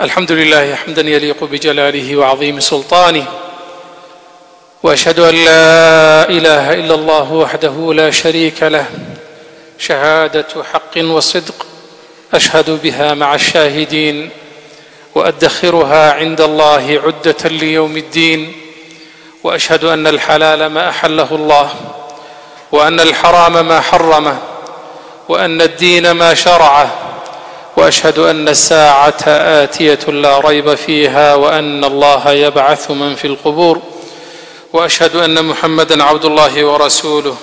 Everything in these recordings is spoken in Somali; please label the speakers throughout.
Speaker 1: الحمد لله حمدا يليق بجلاله وعظيم سلطانه وأشهد أن لا إله إلا الله وحده لا شريك له شهادة حق وصدق أشهد بها مع الشاهدين وأدخرها عند الله عدة ليوم الدين وأشهد أن الحلال ما أحله الله وأن الحرام ما حرمه وأن الدين ما شرعه وأشهد أن الساعة آتية لا ريب فيها وأن الله يبعث من في القبور وأشهد أن محمدا عبد الله ورسوله.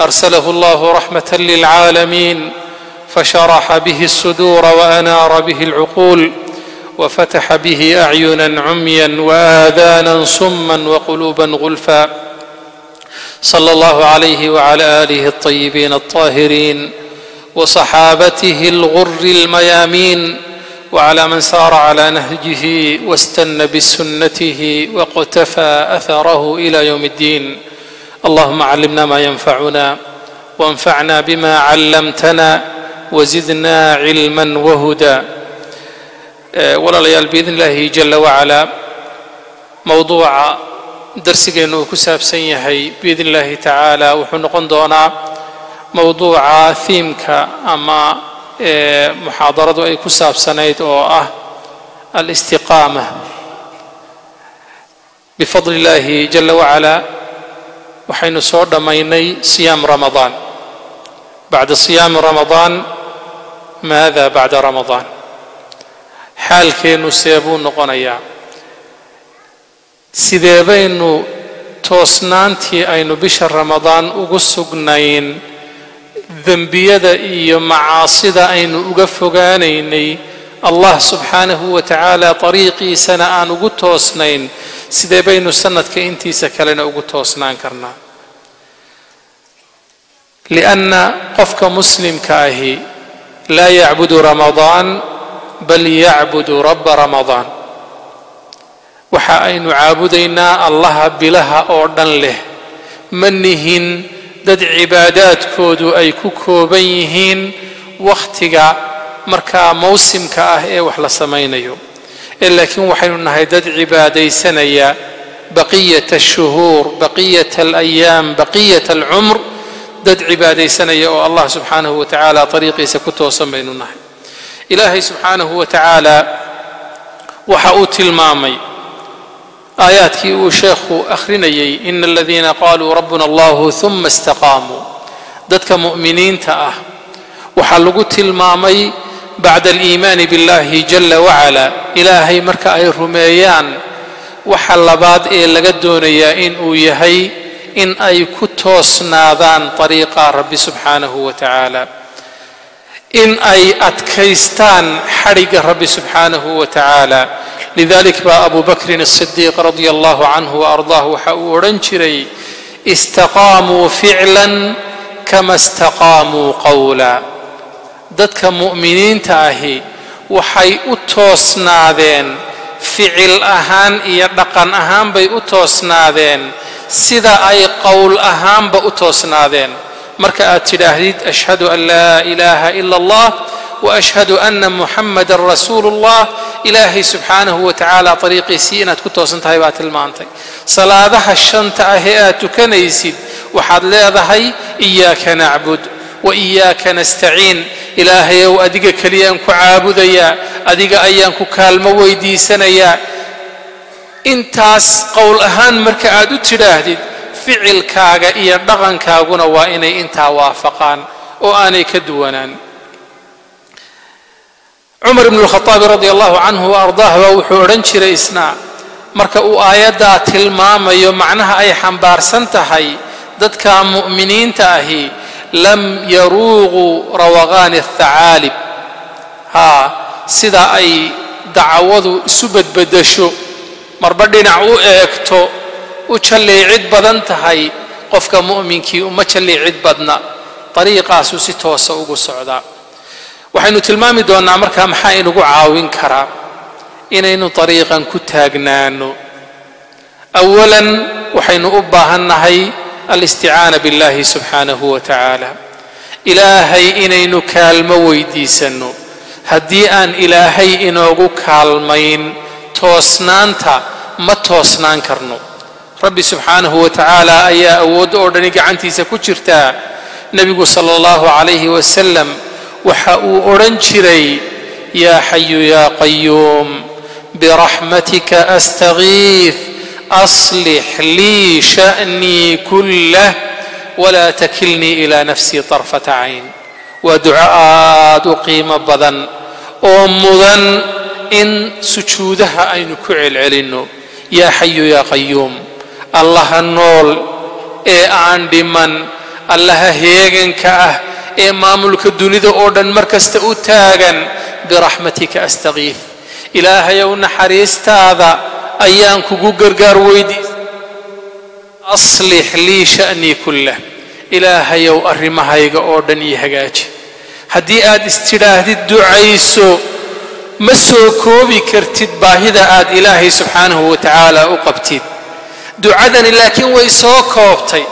Speaker 1: أرسله الله رحمة للعالمين فشرح به الصدور وأنار به العقول وفتح به اعينا عميا واذانا صما وقلوبا غلفا. صلى الله عليه وعلى آله الطيبين الطاهرين. وصحابته الغر الميامين وعلى من سار على نهجه واستنى بسنته وقتفى أثره إلى يوم الدين. اللهم علمنا ما ينفعنا وانفعنا بما علمتنا وزدنا علما وهدى. walaalayaal biidn illaahi jala wacalaa mowduuca darsigeennu uu ku saabsan yahay biidn illaahi tacaala wuxuu noqon doonaa mowduuca thiimka ama muxaadaradu ay ku saabsanayd oo ah alistiqaama. Bifadli illaahi jala wacalaa waxaynu soo dhammaynay siyaam ramadaan. Bacda siyaami ramadaan maada bacda ramadaan? Xaalkeennu see buu noqonayaa. Sidee baynu toosnaantii aynu bisha ramadaan ugu sugnayn ذنبيذا يوم عاصدا أين أقفقانيني الله سبحانه وتعالى طريقي سنة أن سنين سيدي بين سنة كإنتي سكالين أقتو سنان كرنا. لأن قفك مسلم كاهي لا يعبد رمضان بل يعبد رب رمضان. وحا أين عابدين الله بلها أردن له. منهن من dad cibaadaadkoodu ay ku kooban yihiin wakhtiga markaa mawsimka ah ee wax la samaynayo. Ee laakiin waxaynu nahay dad cibaadaysanaya baqiyat ashuhuur baqiyat alayaam baqiyat alcumr dad cibaadaysanaya oo allah subxaanahu wa tacaala ariiqiisa ku toosan baynu nahay. Ilaahay subxaanahu wa tacaala waxa uu tilmaamay آيات كي وشيخ أخرين يي إن الذين قالوا ربنا الله ثم استقاموا. دتك مؤمنين تأه. وحلقت المامي بعد الإيمان بالله جل وعلا. إلهي مركأ أي رميان وحل بعد إيه لقدون يا إن أويهي إن أي كتوس نادان طريق رب سبحانه وتعالى. إن أي أتكيستان حرق رب سبحانه وتعالى. lidalik baa abu bakrin asidiiq radia allahu canhu wa waxa uu odhan jiray istaqaamuu ficlan kama istaqaamuu qawla dadka mu'miniinta ahi waxay u toosnaadeen ficil ahaan iyo dhaqan ahaan bay u toosnaadeen sida ay qowl ahaanba u toosnaadeen marka aad tidhaahdid ashhadu an laa ilaaha ila allah waashhadu ana muxamadan rasuulu اllah ilaahay subxaanahu wa tacaala ariiqiisii inaad ku toosan tahay baa tilmaantay salaadaha shanta ah ee aad tukanaysid waxaad leedahay iyaaka nacbud wa iyaaka nastaciin ilaahayow adiga keliyaan ku caabudayaa adiga ayaan ku kaalmo weydiisanayaa intaas qowl ahaan marka aad u tidhaahdid ficilkaaga iyo dhaqankaaguna waa inay intaa waafaqaan oo aanay ka duwanaan cumar ibnu lkhaaabi radi allahu canhu wa ardaahba wuxuu odhan jiray isna marka uu aayaddaa tilmaamayo macnaha ay xambaarsan tahay dadka mu'miniinta ahi lam yaruuquu rawaqaani athacaalib haa sida ay dacwadu isu badbedesho marba dhinac u eegto u jalliicid badan tahay qofka mu'minkii uma jalliicid badna dariiqaasuu si toosa ugu socdaa waxaynu tilmaami doonnaa markaa maxaa inugu caawin karaa inaynu dariiqan ku taagnaano. Awalan waxaynu u baahannahay alisticaana biاllahi subxaanahu wa tacaala. Ilaahay inaynu kaalmo weydiisanno. Haddii aan ilaahay inoogu kaalmayn toosnaanta ma toosnaan karno. Rabbi subxaanahu wa tacaala ayaa awoodda oo dhani gacantiisa ku jirtaa. Nebigu sala allahu calayhi wasalam waxa uu odhan jiray yaa xayu yaa qayuum biraxmatika astagiif aslix lii sha'nii kullah walaa takilnii ilaa nafsii طarfata cayn waa duco aad u qiimo badan oo mudan in sujuudaha aynu ku celcelinno. Yaa xayu yaa qayuum allaha nool ee aan dhiman allaha heeganka ah ee maamulka dunida oo dhan mar kasta u taagan biraxmatika astagiif. Ilaahayow naxariistaada ayaan kugu gargaar weydiisa aslix lii sha'nii kullah ilaahayow arrimahayga oo dhan ii hagaaji. Haddii aad istidhaahdid ducayso ma soo koobi kartid baahida aad ilaahay subxaanahu wa tacaala u qabtid. Ducadani laakiin way soo koobtay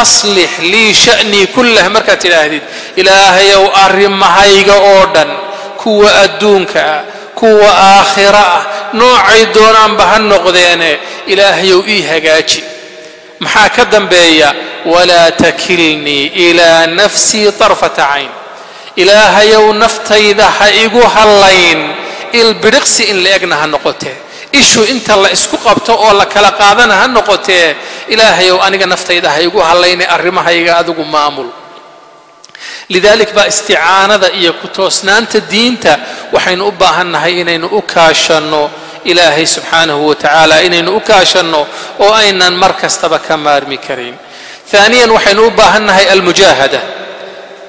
Speaker 1: aslix lii sha'nii kullah markaad tidhaahdid ilaahayow arrimahayga oo dhan kuwa adduunka ah kuwa aakhira ah noocay doonaanba ha noqdeene ilaahayow ii hagaaji. Maxaa ka dambeeya? Walaa takilnii ilaa nafsii طarfata cayn. Ilaahayow naftayda ha igu hallayn ilbidhiqsi in la egna ha noqotee ishu inta la isku qabto oo la kala qaadana ha noqotee ilaahayow aniga naftayda ha igu hallayne arrimahayga adigu maamul. Lidalik baa isticaanada iyo ku toosnaanta diinta waxaynu u baahannahay inaynu u kaashanno ilaahay subxaanahu wa tacaala inaynu u kaashanno oo aynan mar kastaba ka maarmi karayn aaniyan waxaynu u baahannahay almujaahada.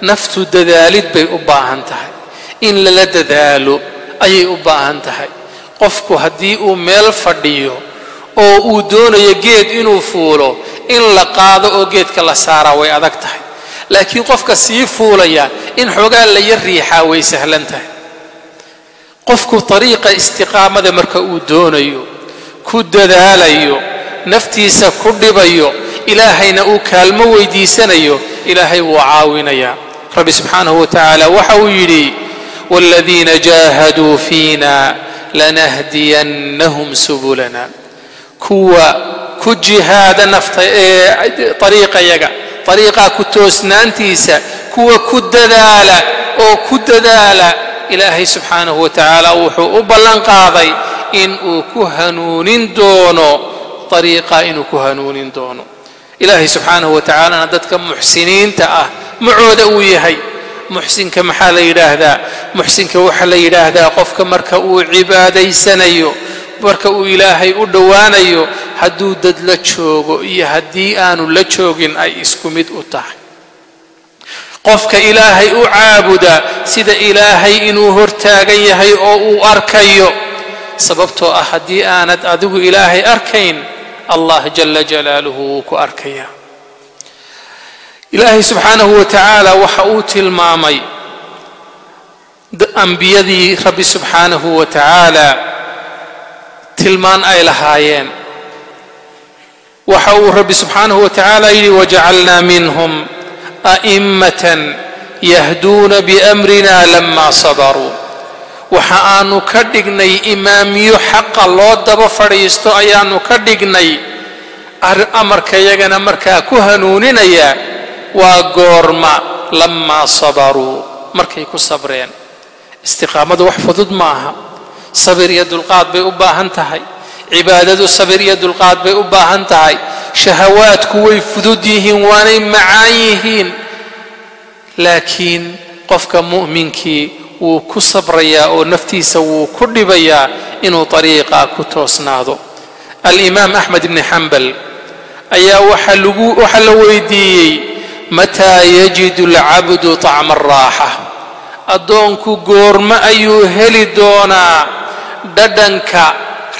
Speaker 1: Naftu dadaalid bay u baahan tahay. In lala dadaalo ayay u baahan tahay qofku haddii uu meel fadhiyo oo uu doonayo geed inuu fuulo in la qaado oo geedka la saaraa way adag tahay. Laakiin qofka sii fuulaya in xoogaa la yar riixaa way sahlan tahay. Qofku ariiqa istiqaamada marka uu doonayo ku dadaalayo naftiisa ku dhibayo ilaahayna uu kaalmo weydiisanayo ilaahay wuu caawinayaa rabbi subxaanahu wa tacaala waxa uu yidhi wاladiina jaahaduu fiina lanahdiyannahum subulana kuwa ku jihaada nafta ee ariiqayaga ariiqaa ku toosnaantiisa kuwa ku dadaala oo ku dadaala ilaahay subxaanahu wa tacaala wuxuu u ballan qaaday in uu ku hanuunin doono ariiqa inuu ku hanuunin doono ilaahay subxaanahu wa tacaalana dadka muxsiniinta ah macooda uu yahay muxsinka maxaa la yidhaahdaa? Muxsinka waxaa la yidhaahdaa qofka marka uu cibaadaysanayo marka uu ilaahay u dhowaanayo hadduu dad la joogo iyo haddii aanu la joogin ay isku mid u tahay. Qofka ilaahay u caabuda sida ilaahay inuu hortaagan yahay oo uu arkayo sababtoo ah haddii aanad adigu ilaahay arkayn allah jala jalaaluhu wuu ku arkayaa ilaahay subxaanahu wa tacaala waxa uu tilmaamay ambiyadii rabbi subxaanahu wa tacaala tilmaan ay lahaayeen. Waxa uu rabbi subxaanahu wa tacaala yidhi wajacalnaa minhum a'immatan yahduuna biamrina lama sabaruu. Waxa aanu ka dhignay imaamiyo xaqa loo daba fadhiisto ayaanu ka dhignay amarkayagana markaa ku hanuuninaya waa goorma lamaa sabaruu markay ku sabreen. Istiqaamadu wax fudud ma aha sabir iyo dulqaad bay u baahan tahay. Cibaadadu sabir iyo dulqaad bay u baahan tahay. Shahawaadku way fudud yihiin waanay macaan yihiin. Laakiin qofka mu'minkii wuu ku sabrayaa oo naftiisa wuu ku dhibayaa inuu ariiqa ku toosnaado. Alimaam axmed ibni xambal ayaa waxaa la weydiiyey mataa yajidu alcabdu طacma araaxa addoonku goormo ayuu heli doonaa dhadhanka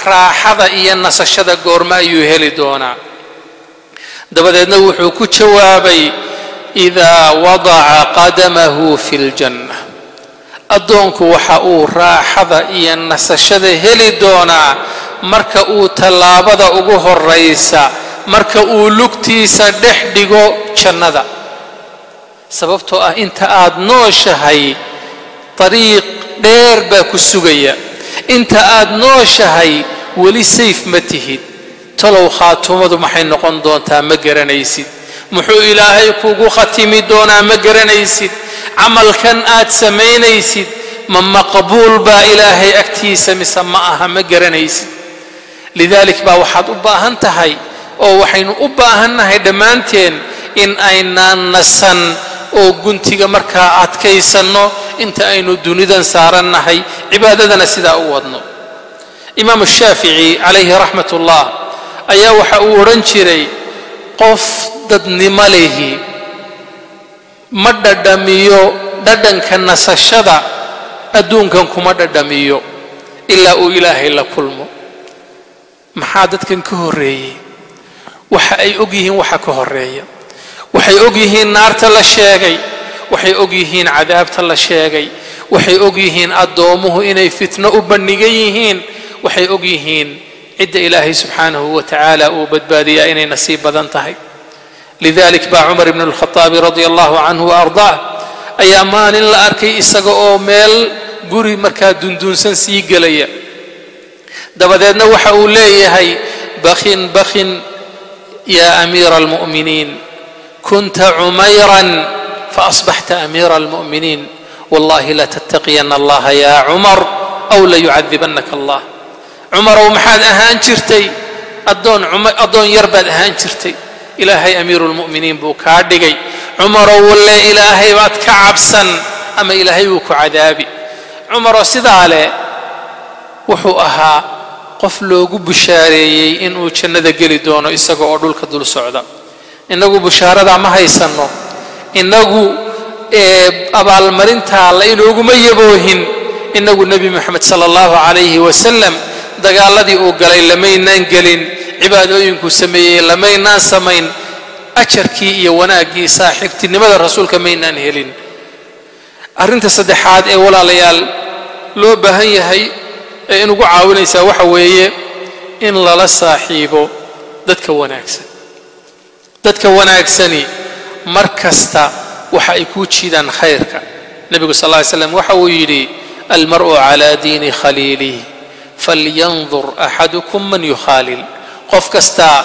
Speaker 1: raaxada iyo nasashada goormo ayuu heli doonaa. Dabadeedna wuxuu ku jawaabay idaa wadaca qadamahu fi ljanna addoonku waxa uu raaxada iyo nasashada heli doonaa marka uu tallaabada ugu horaysa marka uu lugtiisa dhex dhigo jannada sababtoo ah inta aad nooshahay dariiq dheer baa ku sugaya. Inta aad nooshahay weli sayf ma tihid. Talow khaatumadu maxay noqon doontaa ma garanaysid. Muxuu ilaahay kugu khatimi doonaa ma garanaysid. Camalkan aad samaynaysid ma maqbuul baa ilaahay agtiisa mise ma aha ma garanaysid. Lidaalik baa waxaad u baahan tahay oo waxaynu u baahannahay dhammaanteen in aynaan nasan oo guntiga markaa adkaysanno inta aynu dunidan saarannahay cibaadadana sidaa u wadno. Imaamu shaafici calayhi raxmat ullah ayaa waxa uu odhan jiray qof dadnimo lehi ma dhadhamiyo dhadhanka nasashada adduunkan kuma dhadhamiyo ilaa uu ilaahay la kulmo. Maxaa dadkan ka horreeyey? Waxa ay og yihiin waxa ka horreeya waxay og yihiin naarta la sheegay. Waxay og yihiin cadaabta la sheegay. Waxay og yihiin addoommuhu inay fitno u bandhigan yihiin. Waxay og yihiin cidda ilaahay subxaanahu wa tacaala uu badbaadiyaa inay nasiib badan tahay. Lidalik baa cumar ibn alkhataabi radia allahu canhu wa ardaah. Ayaa maalin la arkay isaga oo meel guri markaa dunduunsan sii gelaya. Dabadeedna waxa uu leeyahay bakhin bakhin ya amiira almu'miniin kunta cumayran faasbaxta amiira almu'miniin wallahi la tattaqiyana allaha ya cumar aw layucadibanaka allah cumarow maxaad ahaan jirtay addoon yar baad ahaan jirtay ilaahay amiiru lmu'miniin buu kaa dhigay cumarow walle ilaahay baad ka cabsan ama ilaahay wuu ku cadaabi cumaroo sidaa leh wuxuu ahaa qof loogu bushaareeyey inuu jannada geli doono isaga oo innagu bushaaradaa ma haysanno. Innagu abaalmarintaa la inooguma yaboohin. Innagu nebi moxamed sala allahu calayhi wasalam dagaaladii uu galay lamaynaan gelin cibaadooyinkuu sameeyey lamaynaan samayn ajarkii iyo wanaaggii saaxiibtinimada rasuulka maynaan helin. Arrinta saddexaad ee walaalayaal loo baahan yahay ee inugu caawinaysaa waxa weeye in lala saaxiibo dadka wanaagsan dadka wanaagsani mar kasta waxa ay kuu jiidaan khayrka. Nebigu sal ly slam waxa uu yidhi almar'u calaa diini khaliilih falyandur axadukum man yukhaalil. Qof kastaa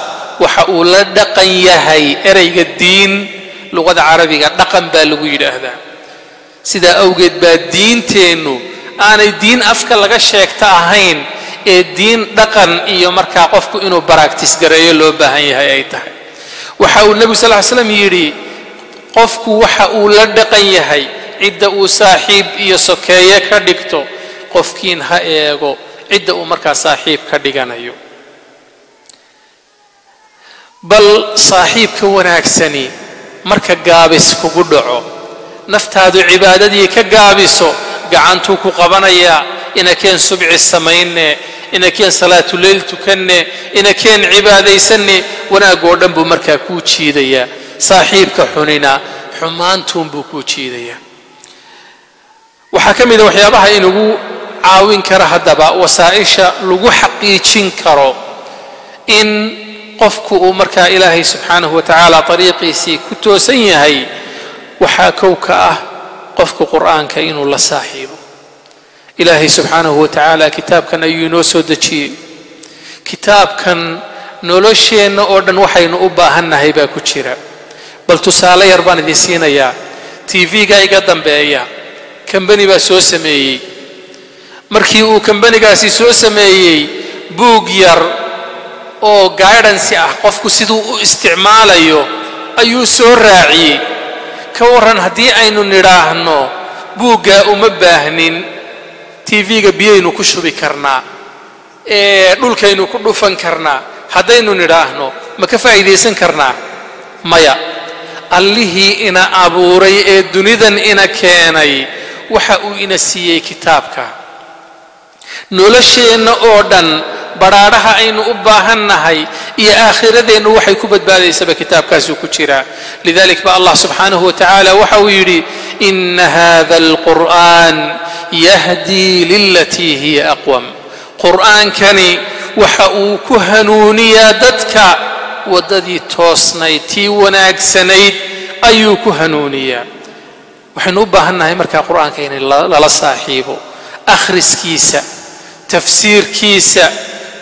Speaker 1: waxa uu la dhaqan yahay ereyga diin luqada carabiga dhaqan baa lagu yidhaahdaa. Sidaa awgeed baa diinteennu aanay diin afka laga sheegta ahayn ee diin dhaqan iyo markaa qofku inuu baraktis gareeyo loo baahan yahay ay tahay waxa uu nebigu sal ly slam yidhi qofku waxa uu la dhaqan yahay cidda uu saaxiib iyo sokeeye ka dhigto qofkiin ha eego cidda uu markaa saaxiib ka dhiganayo. Bal saaxiibka wanaagsani marka gaabis kugu dhaco naftaadu cibaadadii ka gaabiso gacantuu ku qabanayaa inakeen subci samayne inakeen salaatuleyl tukanne inakeen cibaadaysanne wanaagoo dhan buu markaa kuu jiidayaa saaxiibka xunina xumaantuunbuu kuu jiidayaa waxaa ka mida waxyaabaha inugu caawin kara haddaba wasaa'isha lagu xaqiijin karo in qofku uu markaa ilaahay subxaanahu wa tacaala ariiqiisii ku toosan yahay waxaa kow ka ah qofku qur'aanka inuu la saaxiibo ilaahay subxaanahu wa tacaala kitaabkan ayuu inoo soo dejiyey. Kitaabkan nolosheenna oo dhan waxaynu u baahannahay baa ku jira. Bal tusaale yar baan idin siinayaa. Tv-ga iga dambeeya. Kambani baa soo sameeyey. Markii uu kambanigaasi soo sameeyey buug yar oo gaidansi ah qofku siduu u isticmaalayo ayuu soo raaciyey. Ka warran haddii aynu nidhaahno buuggaa uma baahnin tv-ga biyaynu ku shubi karnaa ee dhulkaynu ku dhufan karnaa haddaynu nidhaahno ma ka faa'iidaysan karnaa? Maya allihii ina abuuray ee dunidan ina keenay waxa uu ina siiyey kitaabka. Nolosheenna oo dhan badhaadhaha aynu u baahannahay iyo aakhiradeennu waxay ku badbaadaysaba kitaabkaasuu ku jiraa. Lidalik ba allah subxaanahu wa tacaala waxa uu yidhi ina hada alqur'an yahdii lilatii hiya aqwam qur'aankani waxa uu ku hanuuniyaa dadka waddadii toosnayd tii wanaagsanayd ayuu ku hanuuniyaa waxaynu u baahannahay markaa qur'aanka in lala saaxiibo akhriskiisa tafsiirkiisa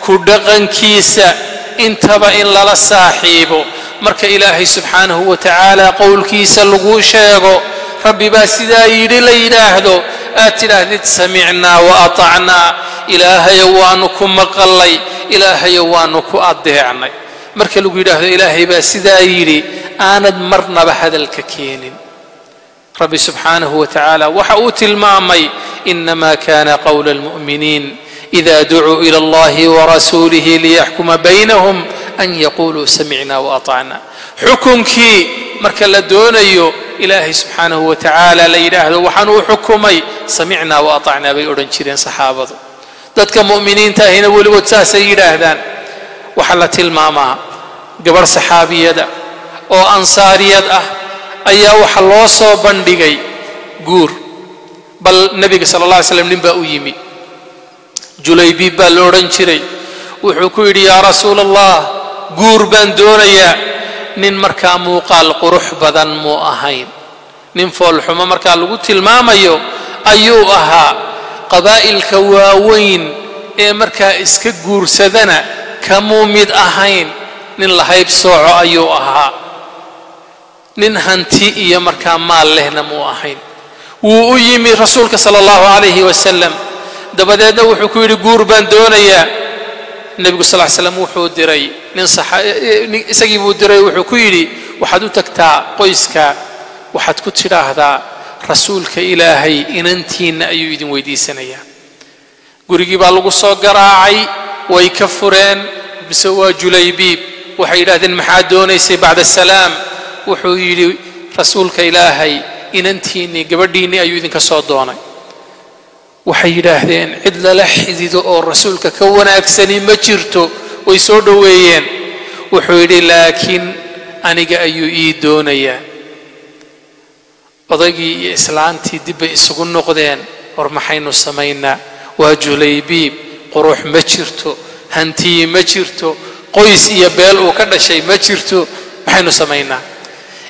Speaker 1: ku dhaqankiisa intaba in lala saaxiibo marka ilaahay subxaanahu wa qowlkiisa laguu sheego rabbi baa sidaa yidhi la yidhaahdo aad tidhaahdid samicnaa wa atacnaa ilaahayow waanu ku maqallay ilaahayow waanu ku adeecnay marka lagu yidhaahdo ilaahay baa sidaa yidhi aanad marnaba hadalka keenin rabbi subxaanahu wa tacaala waxa uu tilmaamay inama kana qowla almu'miniin ida ducuu ila allahi marka la doonayo ilaahay subxaanahu wa tacaala la yidhaahdo waxaan uu xukumay samicnaa waatacnaa bay odhan jireen saxaabadu. Dadka mu'miniinta ahina weligood saasay yidhaahdaan. Waxaa la tilmaamaa gabarh saxaabiyada oo ansaariyad ah ayaa waxa loo soo bandhigay guur. Bal nebiga sala alla alay slam nin baa u yimi. Julaybiib baa la odhan jiray. Wuxuu ku yidhi yaa rasuula allah guur baan doonayaa nin markaa muuqaal qurux badan muu ahayn. Nin foolxumo markaa lagu tilmaamayo ayuu ahaa qabaa'ilka waaweyn ee markaa iska guursadana kamuu mid ahayn. Nin lahayb sooco ayuu ahaa. Nin hanti iyo markaa maal lehna muu ahayn. Wuu u yimi rasuulka sala allahu calayhi wasalam dabadeedna wuxuu ku yidhi guur baan doonayaa. Nebigu sal ly slam wuxuu diray nin isagii buu diray wuxuu ku yidhi waxaad u tagtaa qoyska waxaad ku tidhaahdaa rasuulka ilaahay inantiinna ayuu idin weydiisanayaa gurigii baa lagu soo garaacay way ka fureen mise waa julaybiib waxay yidhahdeen maxaad doonaysay bacda salaam wuxuu yidhi rasuulka ilaahay inantiinnii gabadhiinnii ayuu idinka soo doonay waxay yidhaahdeen cid lala xidido oo rasuulka ka wanaagsani ma jirto way soo dhoweeyeen. Wuxuu yidhi laakiin aniga ayuu ii doonayaa. Odaygii iyo islaantii dib bay isugu noqdeen. War maxaynu samaynaa? Waa julaybiib. Qurux ma jirto. Hantiyi ma jirto. Qoys iyo beel uu ka dhashay ma jirto. Maxaynu samaynaa?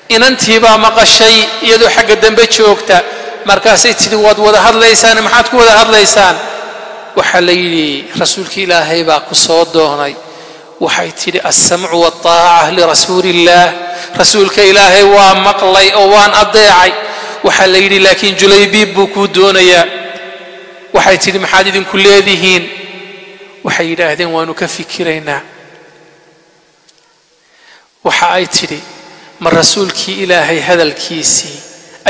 Speaker 1: Inantii baa maqashay iyadoo xagga dambe joogta. Markaasay tidhi waad wada hadlaysaan maxaad ku wada hadlaysaan waxaa la yidhi rasuulkii ilaahay baa ku soo doonay. Waxay tidhi alsamcu waataaca lirasuuli illaah rasuulka ilaahay waa maqlay oo waan adeecay waxaa la yidhi laakiin julaybiib buu kuu doonayaa. Waxay tidhi maxaad idinku leedihiin? Waxay yidhaahdeen waanu ka fikiraynaa. Waxa ay tidhi ma rasuulkii ilaahay hadalkiisii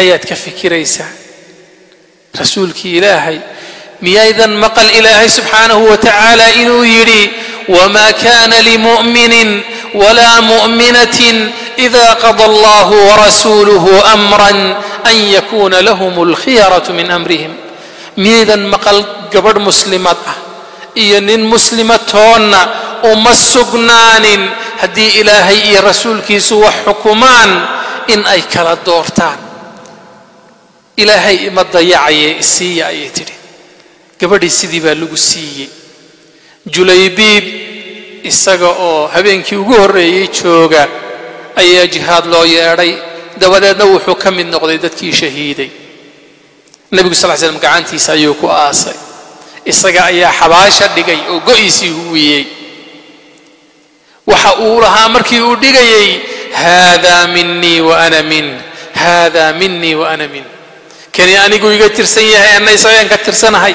Speaker 1: ayaad ka fikiraysaa? Rasuulkii ilaahay miyaydan maqal ilaahay subxaanahu wa tacaala inuu yidhi wma kana limu'minin wla mu'minatin ida qada allahu warasuuluhu amran an yakuna lahum alkhiyaratu min amrihim. Miyaydan maqal gabadh muslimad ah iyo nin muslima toonna uma sugnaanin haddii ilaahay iyo rasuulkiisu wax xukumaan in ay kala doortaan. Ilaahay ima dayacaye isiiya ayay tidhi gabadhii sidii baa lagu siiyey. Julaybiib isaga oo habeenkii ugu horreeyey jooga ayaa jihaad loo yeedhay. Dabadeedna wuxuu ka mid noqday dadkii shahiiday. Nebigu sal ly slam gacantiisa ayuu ku aasay. Isaga ayaa xabaasha dhigay oo go'iisii huwiyey waxa uu lahaa markii uu dhigayey haadaa minii wa ana min haadaa minii wa ana min. Kani anigu iga tirsan yahay anna isagaan ka tirsanahay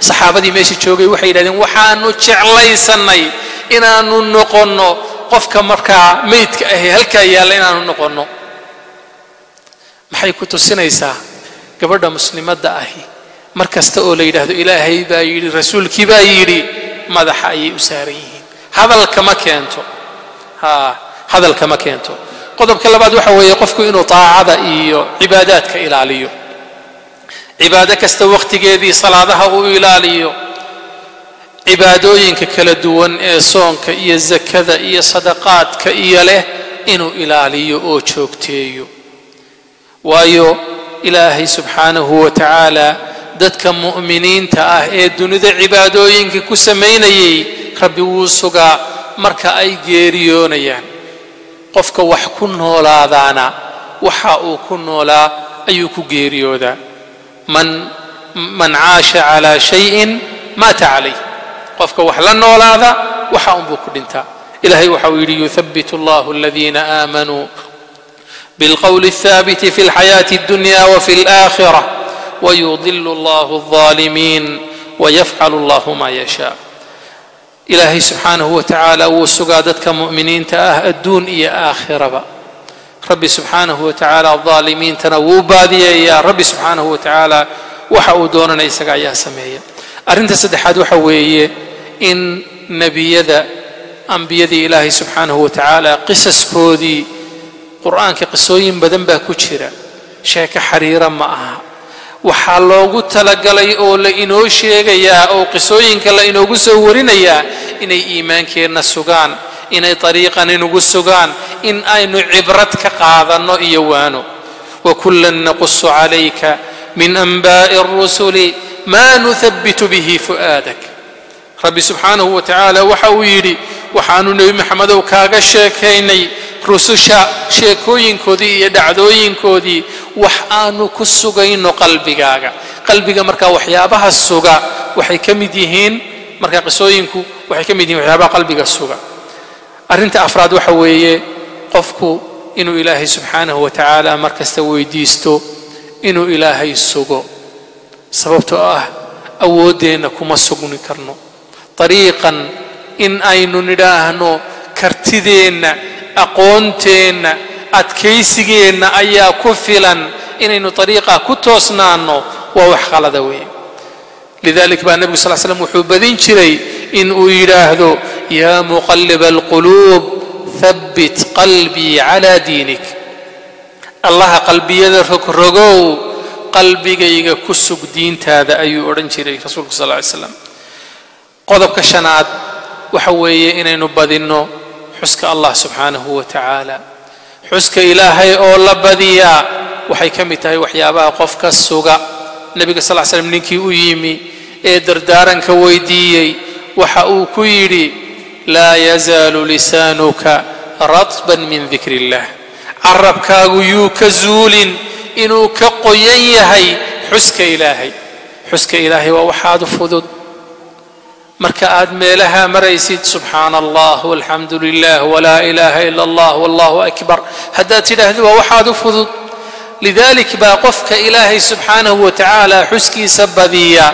Speaker 1: saxaabadii meesha joogay waxay yidhahdeen waxaanu jeclaysannay inaanu noqonno qofka markaa meydka ahi halkaa yaalla inaanu noqonno. Maxay ku tusinaysaa gabadha muslimadda ahi? Mar kasta oo la yidhaahdo ilaahay baa yidhi rasuulkii baa yidhi madaxa ayay u saaran yihiin. Hadalka ma keento. Ha hadalka ma keento. Qodobka labaad waxa weeye qofku inuu taacada iyo cibaadaadka ilaaliyo cibaado kasta wakhtigeedii salaadaha uu ilaaliyo cibaadooyinka kala duwan ee soonka iyo sakada iyo sadaqaadka iyo leh inuu ilaaliyo oo joogteeyo waayo ilaahay subxaanahu wa tacaala dadka mu'miniinta ah ee dunida cibaadooyinka ku samaynayay rabbi wuu sugaa marka ay geeriyoonayaan qofka wax ku noolaadaana waxa uu ku noolaa ayuu ku geeriyoodaa من من عاش على شيء مات عليه. قفك وحلا نولا هذا وحاهم بكل انتا إلهي وحاولي يثبت الله الذين آمنوا بالقول الثابت في الحياة الدنيا وفي الآخرة ويضل الله الظالمين ويفعل الله ما يشاء. إلهي سبحانه وتعالى وسقادتك مؤمنين تأه الدون إيا آخرة. بقى. ربي سبحانه وتعالى الظالمين تنو بادية يا ربي سبحانه وتعالى وحاو دونا نيسك يا سمية. أرنت سدحاد وحوية إن نبي ذا أنبي ذي إلهي سبحانه وتعالى قصص كودي قرآن كقصوين بدن به كتيرا شاك حريرا معها آه. وحالو قلت لقلي أو لإنو شيئا أو قصوين كلا إنو قصورين إني إيمان كيرنا سوغان inay ariiqan inugu sugaan in aynu cibrad ka qaadanno iyo waano wakullan naqusu calayka min anbaa'i arusuli maa nuhabitu bihi fu'aadak rabbi subxaanahu wa tacaala waxa uu yidhi waxaanu nebi maxamedow kaaga sheekaynay rususha sheekooyinkoodii iyo dhacdooyinkoodii wax aanu ku sugayno qalbigaaga qalbiga markaa waxyaabaha suga waxay ka mid yihiin markaa qisooyinku waxay ka mid yihiin waxyaabaha qalbiga suga arrinta afraad waxa weeye qofku inuu ilaahay subxaanahu wa tacaala mar kasta weydiisto inuu ilaahay sugo sababtoo ah awooddeenna kuma sugni karno. Dariiqan in aynu nidhaahno kartideenna aqoonteenna adkaysigeenna ayaa ku filan inaynu dariiqaa ku toosnaanno waa wax khalada weeye. Lidalik baa nebigu sal slam wuxuu badin jiray in uu yidhaahdo yaa muqalliba alquluub habbit qalbii calaa diinik allaha qalbiyada rogrogow qalbigayga ku sug diintaada ayuu odhan jiray rasuulku sal ly slam qodobka shanaad waxa weeye inaynu badinno xuska allah subxaanahu wa tacaala xuska ilaahay oo la badiyaa waxay ka mid tahay waxyaabaha qofka suga nebiga sal l slam ninkii u yimi ee dardaaranka weydiiyey waxa uu ku yidhi laa yazaalu lisaanuka ratban min dikri illah carabkaagu yuu ka zuulin inuu ka qoyan yahay xuska ilaahay xuska ilaahay waa waxaadu fudud marka aad meelaha maraysid subxaana allah walxamdu lilah walaa ilaaha ila allah wallahu akbar haddaad tidhaahdo waa waxaad u fudud lidalik baa qofka ilaahay subxaanahu wa tacaala xuskiisa badiya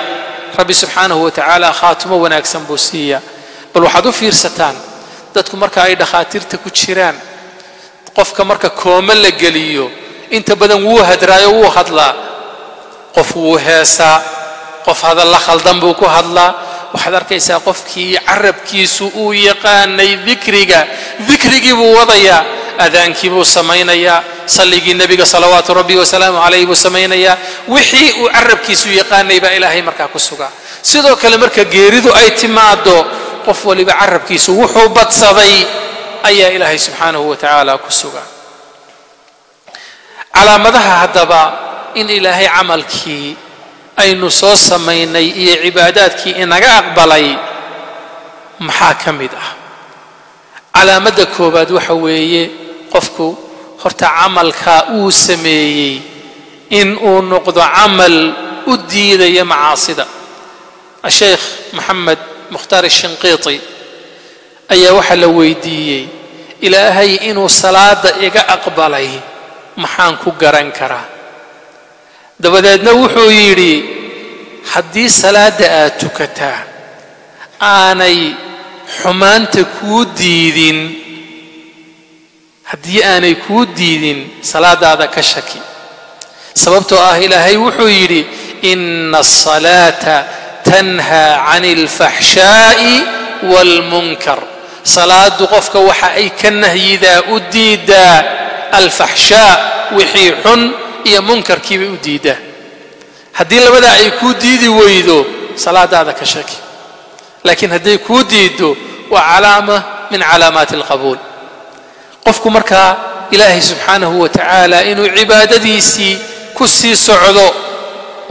Speaker 1: rabbi subxaanahu wa tacaala khaatimo wanaagsan buu siiya bal waxaad u fiirsataan dadku marka ay dhakhaatiirta ku jiraan qofka marka kooma la geliyo inta badan wuu hadraayo wuu hadlaa. Qof wuu heesaa qof hadalla khaldan buu ku hadlaa. Waxaad arkaysaa qofkii carabkiisu uu yaqaanay dikriga dikrigii buu wadayaa adaankii buu samaynayaa salligii nebiga salawaatu rabbi wasalaamu calayh buu samaynayaa. Wixii uu carabkiisu yaqaanay baa ilaahay markaa ku sugaa. Sidoo kale marka geeridu ay timaado qof waliba carabkiisu wuxuu badsaday ayaa ilaahay subxaanahu wa tacaala ku sugaa calaamadaha haddaba in ilaahay camalkii aynu soo samaynay iyo cibaadaadkii inaga aqbalay maxaa ka mid ah? Calaamadda koowaad waxa weeye qofku horta camalkaa uu sameeyey in uu noqdo camal u diidaya macaasida. Asheekh maxamed mukhtaar shinqiiti ayaa waxaa la weydiiyey ilaahay inuu salaada iga aqbalay maxaan ku garan karaa? Dabadeedna wuxuu yidhi haddii salaadda aad tukataa aanay xumaanta kuu diidin. Haddii aanay kuu diidin salaadaada ka shaki. Sababtoo ah ilaahay wuxuu yidhi ina asalaata tanhaa can alfaxshaa'i waalmunkar salaadu qofka waxa ay ka nahyidaa u diidaa alfaxshaa wixii xun iyo munkarkiibay u diidaa. Haddii labadaa ay kuu diidi weydo salaadaada ka shaki laakiin hadday kuu diiddo waa calaama min calaamaati alqabuul qofku markaa ilaahay subxaanahu wa tacaala inuu cibaadadiisii ku sii socdo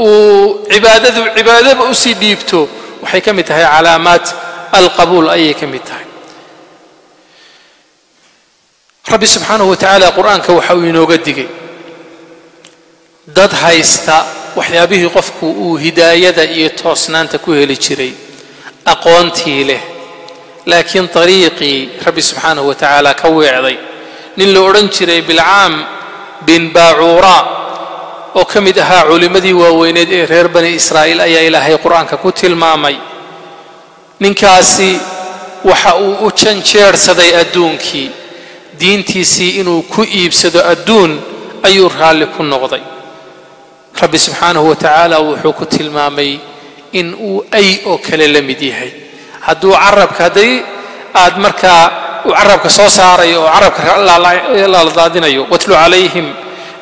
Speaker 1: uu cibaadadu cibaadaba u sii dhiibto waxay ka mid tahay calaamaat alqabuul ayay ka mid tahay. Rabbi subxaanahu wa tacaala qur'aanka waxa uu inooga digay. Dad haysta waxyaabihii qofku uu hidaayada iyo toosnaanta ku heli jiray aqoontii leh. Laakiin ariiqii rabbi subxaanahu wa tacaala ka weecday. Nin la odhan jiray bilcaam bin baacuura oo ka mid ahaa culimmadii waaweyneed ee reer bani israa'iil ayaa ilaahay qur'aanka ku tilmaamay. Ninkaasi waxa uu u janjeersaday adduunkii. Diintiisii inuu ku iibsado adduun ayuu raalli ku noqday. Rabbi subxaanahu wa tacaala wuxuu ku tilmaamay in uu ay oo kale la mid yahay. Hadduu carabka hadday aad markaa uu carabka soo saarayo oo carabka laaladaadinayo watlu calayhim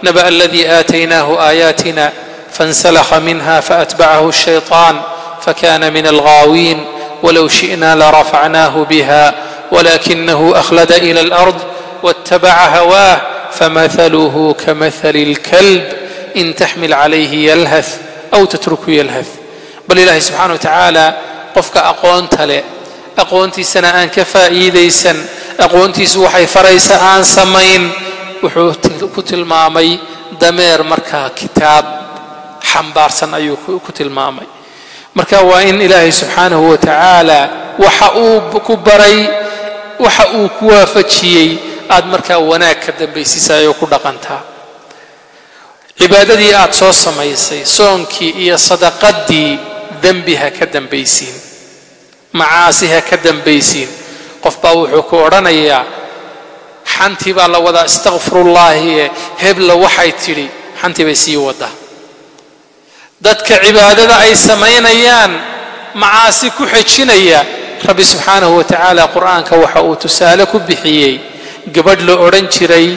Speaker 1: نبأ الذي آتيناه آياتنا فانسلخ منها فأتبعه الشيطان فكان من الغاوين ولو شئنا لرفعناه بها ولكنه أخلد إلى الأرض واتبع هواه فمثله كمثل الكلب إن تحمل عليه يلهث أو تترك يلهث. بل الله سبحانه وتعالى قفك أقوانت له. أقوانتي سنة أن كفائي ديسا أقوانتي سوحي فريس آن سمين. Wuxuu ku tilmaamay dameer markaa kitaab xambaarsan ayuu ku tilmaamay. Marka waa in ilaahay subxaanahu wa tacaala waxa uu ku baray waxa uu ku waafajiyey aad markaa wanaag ka dambaysiisayoo ku dhaqantaa cibaadadii aad soo samaysay soonkii iyo sadaqadii dembi ha ka dambaysiin macaasi ha ka dambaysiin. Qof baa wuxuu ku odhanayaa xantii baa la wadaa istakfirullaahi ee hebla waxay tidhi. Xantii bay sii wadaa. Dadka cibaadada ay samaynayaan macaasi ku xejinaya rabbi subxaanahu wa tacaala qur'aanka waxa uu tusaale ku bixiyey gabadh la odhan jiray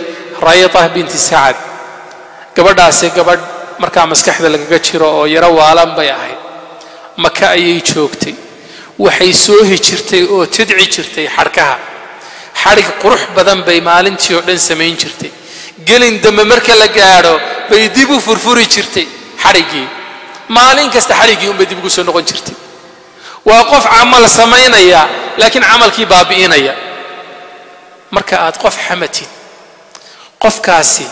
Speaker 1: raydah binti sacad. Gabadhaasi gabadh markaa maskaxda lagaga jiro oo yaro waalan bay ahayd. Maka ayay joogtay. Waxay soohi jirtay oo tidci jirtay xadhkaha xadhig qurux badan bay maalintii oo dhan samayn jirtay. Gelin dambe marka la gaadho bay dib u furfuri jirtay xadhiggii maalin kasta xadhiggii unbay dib ugu soo noqon jirtay. Waa qof camal samaynaya laakiin camalkii baabi'inaya. Marka aad qof xamatid qofkaasi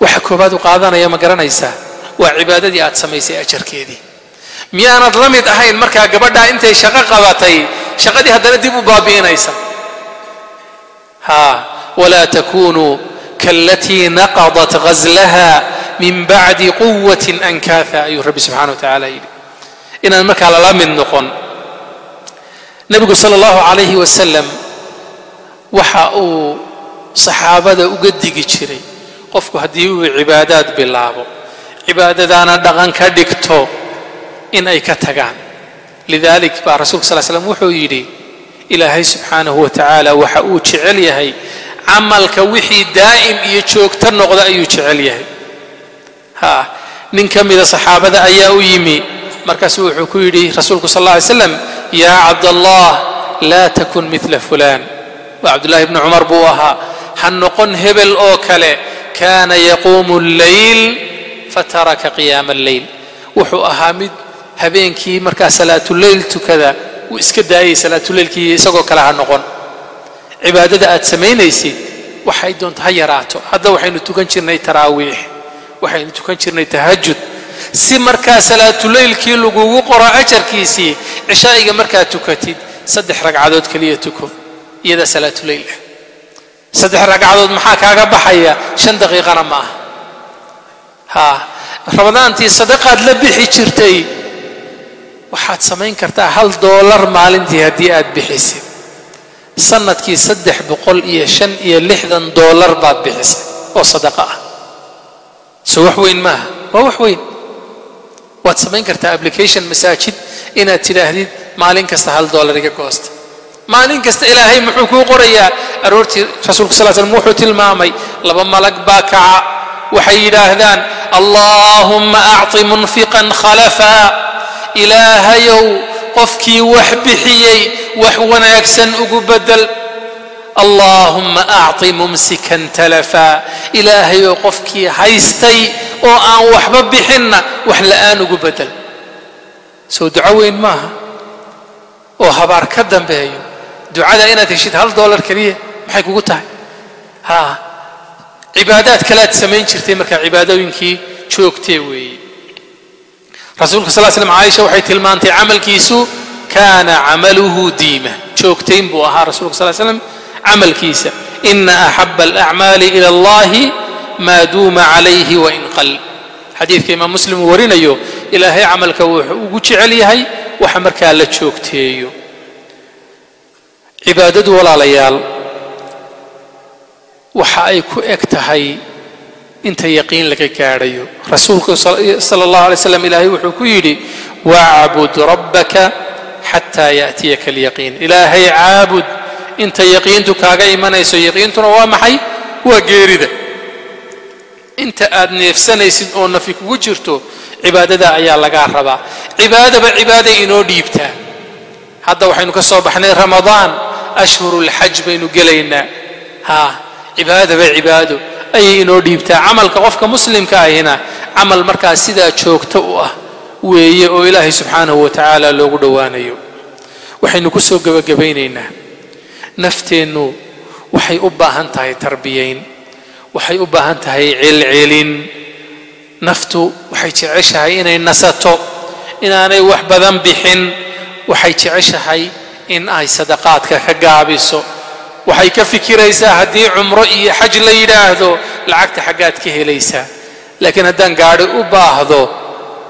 Speaker 1: waxa koobaad u qaadanaya ma garanaysaa waa cibaadadii aad samaysay ajarkeedii. Miyaanad la mid ahayn markaa gabadhaa intay shaqo qabatay shaqadii haddana dib u baabi'inaysa ha walaa takunuu kaalatii naqadat ghaslaha min bacdi quwatin ankaatha ayuu rabbi subxana wa tacaala yidhi inaan markaa lala mid noqon nebigu sala allahu calayhi wasalam waxa uu saxaabada uga digi jiray qofku haddii uu cibaadaad bilaabo cibaadadaana dhaqan ka dhigto in ay ka tagaan lidalik baa rasulka sal slam wuxuu yidhi ilaahay subxaanahu wa tacaala waxa uu jecel yahay. Camalka wixii daa'im iyo joogto noqda ayuu jecel yahay. Ha nin ka mida saxaabada ayaa u yimi. Markaasuu wuxuu ku yidhi rasuulku sal alla alay slam yaa cabdallah laa takun mila fulaan. Waa cabdullahi bni cumar buu ahaa. Ha noqon hebel oo kale kaana yaquumu alleyl fataraka qiyaama alleyl wuxuu ahaa mid habeenkii markaa salaatuleyl tukada uu iska daayay salaatuleylkii isagoo kale ha noqon. Cibaadada aad samaynaysid waxay doonta ha yaraato. Hadda waxaynu tukan jirnay taraawiix waxaynu tukan jirnay tahajud si markaa salaatuleylkii lagugu qoro ajarkiisii cishaa'iga markaad tukatid saddex ragcadood keliya tuko iyadaa salaatuleyl ah. Saddex ragcadood maxaa kaaga baxaya? Shan daqiiqana ma aha. Ha ramadaantii sadaqaad la bixi jirtay waxaad samayn kartaa hal doolar maalintii haddii aad bixisid. Sanadkii saddex boqol iyo shan iyo lixdan doolar baad bixisay oo sadaqa ah. So wax weyn maaha. Waa wax weyn. Waad samayn kartaa application masaajid inaad tidhaahdid maalin kasta hal doolar iga goosta. Maalin kasta ilaahay muxuu kuu qorayaa. Aroortii rasuulku sal slm wuxuu tilmaamay laba malag baa kaca. Waxay yidhaahdaan allaahumma acطi munfiqan khalafa إلهيو قفكي وحبحيي وحونا يكسن أقبدل اللهم أعطي ممسكا تلفا. إلهي وقفك حيستي وأن وحب بحنا وحن الآن قبدل سو دعوين ما؟ وهبار كدن بها دعاء إنا تشيت هل دولار كبير؟ ما حيكو قطع ها. عبادات كلا تسمين شرتي مركا عبادة وينكي شوك تيوي رسولك صلى الله عليه وسلم عائشة وحيت المانتي عمل كيسو كان عمله ديمة. شوكتين بوها رسولك صلى الله عليه وسلم عمل كيسة. إن أحب الأعمال إلى الله ما دوم عليه وإن قل. حديث كما مسلم ورين أيو إلى هي عمل كوش عليه هاي وحمر كان لتشوكتي عبادة ولا ليال وحايكو اكتهي inta yaqiin laga gaadhayo. Rasuulku sala allahu alay slam ilaahay wuxuu ku yidhi wacbud rabbaka xataa yaatiyaka alyaqiin. Ilaahay caabud inta yaqiintu kaaga imanayso yaqiintuna waa maxay? Waa geerida. Inta aad neefsanaysid oo nafi kugu jirto cibaadada ayaa lagaa rabaa. Cibaadaba cibaaday inoo dhiibtaa. Hadda waxaynu ka soo baxnay ramadaan ashhurulxaj baynu gelaynaa. Ha cibaadaba cibaado ayay inoo dhiibtaa. Camalka qofka muslimka ahina camal markaa sidaa joogto u ah weeye oo ilaahay subxaanahu wa tacaala loogu dhowaanayo. Waxaynu ku soo gebagabaynaynaa. Nafteennu waxay u baahan tahay tarbiyayn waxay u baahan tahay celcelin. Naftu waxay jeceshahay inay nasato inaanay wax badan bixin. Waxay jeceshahay in ay sadaqaadka ka gaabiso waxay ka fikiraysaa haddii cumro iyo xaj la yidhaahdo lacagta xaggaad ka helaysaa laakiin haddaan gaadhi u baahdo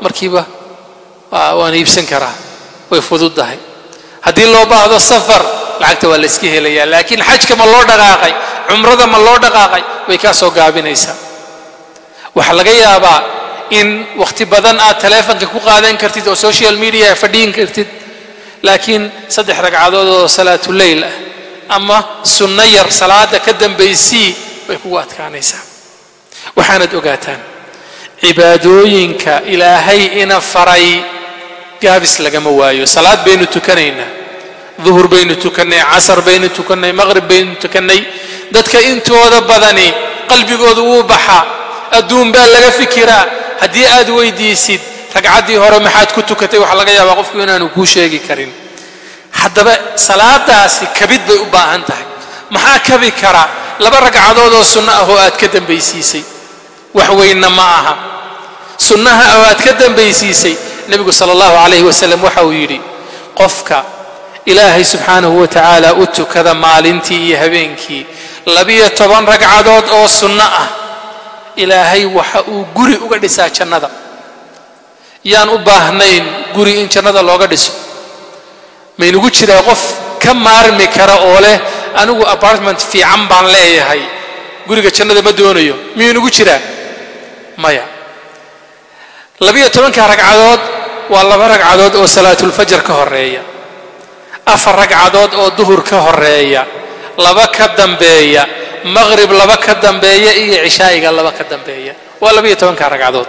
Speaker 1: markiiba waan iibsan karaa. Way fududdahay haddii loo baahdo safar lacagta waa la iska helayaa. Laakiin xajka ma loo dhaqaaqay cumrada ma loo dhaqaaqay way kaa soo gaabinaysaa waxaa laga yaabaa in wakhti badan aad taleefonka ku qaadan kartid oo social media fadhiin kartid. Laakiin saddex ragcadood oo salaatuleyl ah ama sunno yar salaada ka dambaysii way kugu adkaanaysaa. Waxaanad ogaataan cibaadooyinka ilaahay ina faray gaabis lagama waayo. Salaad baynu tukanaynaa duhur baynu tukannay casar baynu tukannay maqrib baynu tukannay. Dadka intooda badani qalbigoodu wuu baxaa adduun baa laga fikiraa. Haddii aad weydiisid ragcaddii hore maxaad ku tukatay waxaa laga yaabaa qofku inaanu kuu sheegi karin haddaba salaadaasi kabid bay u baahan tahay. Maxaa kabi kara? Laba ragcadood oo sunno ah oo aad ka dambaysiisay. Wax weynna ma aha. Sunnaha oo aad ka dambaysiisay. Nebigu sala allahu calayhi wasalam waxa uu yidhi qofka ilaahay subxaanahu wa tacaala u tukada maalintii iyo habeenkii labiyo toban ragcadood oo sunno ah ilaahay waxa uu guri uga dhisaa jannada. Yaan u baahnayn guri in jannada looga dhiso maynugu jiraa qof ka maarmi kara oo leh anigu apartment fiican baan leeyahay. Guriga jannada ma doonayo. Miyuunugu jiraa? Maya. Labiyo tobanka ragcadood waa laba ragcadood oo salaatulfajar ka horreeya afar ragcadood oo duhur ka horreeya laba ka dambeeya. Maqrib laba ka dambeeya iyo cishaa'iga laba ka dambeeya. Waa labiyo tobanka ragcadood.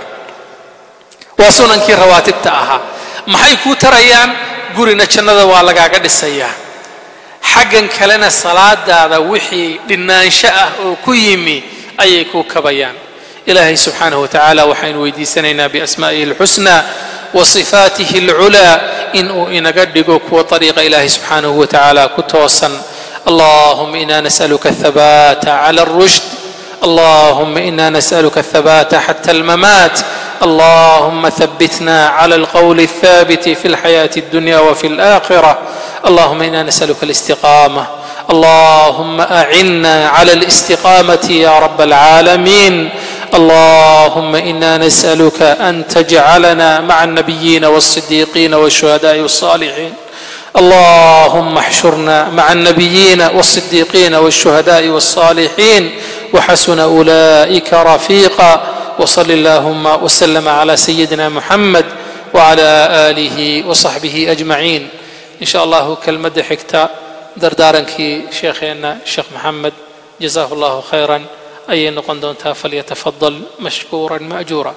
Speaker 1: Waa sunankii rawaatibta ahaa. Maxay kuu tarayaan gurina jannada waa lagaaga dhisayaa xaggan kalena salaadaada wixii dhinaansho ah oo ku yimi ayay kuu kabayaan ilaahay subxaanahu watacaala waxaynu weydiisanaynaa biasmaa'ihi alxusnaa وصفاته العلى إن إن قدقك وطريق إله سبحانه وتعالى كتوسا اللهم إنا نسألك الثبات على الرشد اللهم إنا نسألك الثبات حتى الممات اللهم ثبتنا على القول الثابت في الحياة الدنيا وفي الآخرة. اللهم إنا نسألك الاستقامة. اللهم أعنا على الاستقامة يا رب العالمين. اللهم إنا نسألك أن تجعلنا مع النبيين والصديقين والشهداء والصالحين. اللهم احشرنا مع النبيين والصديقين والشهداء والصالحين. وحسن أولئك رفيقا. وصل اللهم وسلم على سيدنا محمد وعلى آله وصحبه أجمعين. إن شاء الله كلمة حكتا دردارنكي شيخنا الشيخ محمد. جزاه الله خيرا. أي نقندونتا فليتفضل مشكورا ماجورا.